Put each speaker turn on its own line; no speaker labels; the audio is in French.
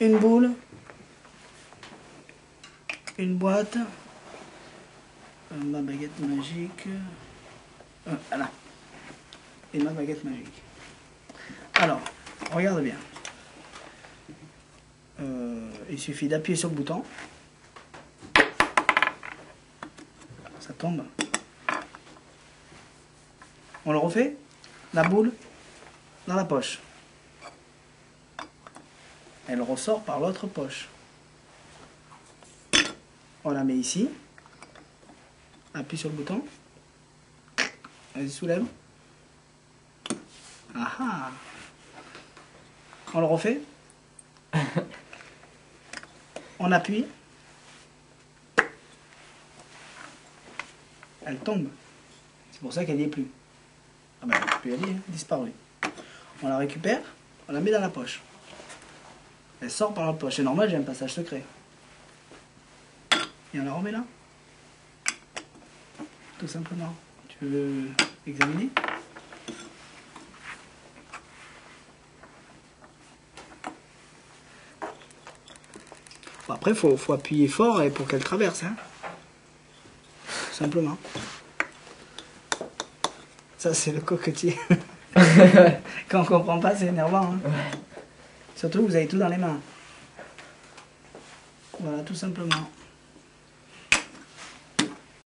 une boule, une boîte, ma baguette magique, euh, voilà, et ma baguette magique. Alors, regarde bien. Euh, il suffit d'appuyer sur le bouton. Ça tombe. On le refait La boule dans la poche. Elle ressort par l'autre poche. On la met ici. Appuie sur le bouton. Elle se soulève. Ah ah On le refait On appuie. Elle tombe. C'est pour ça qu'elle n'y est plus. Ah ben, elle aller, hein, disparue. On la récupère, on la met dans la poche. Elle sort par la poche. C'est normal, j'ai un passage secret. Et on la remet là. Tout simplement. Tu veux examiner? Bon, Après, il faut, faut appuyer fort et pour qu'elle traverse. Hein. Simplement. Ça, c'est le coquetier. Quand on comprend pas, c'est énervant. hein. Surtout, vous avez tout dans les mains. Voilà, tout simplement.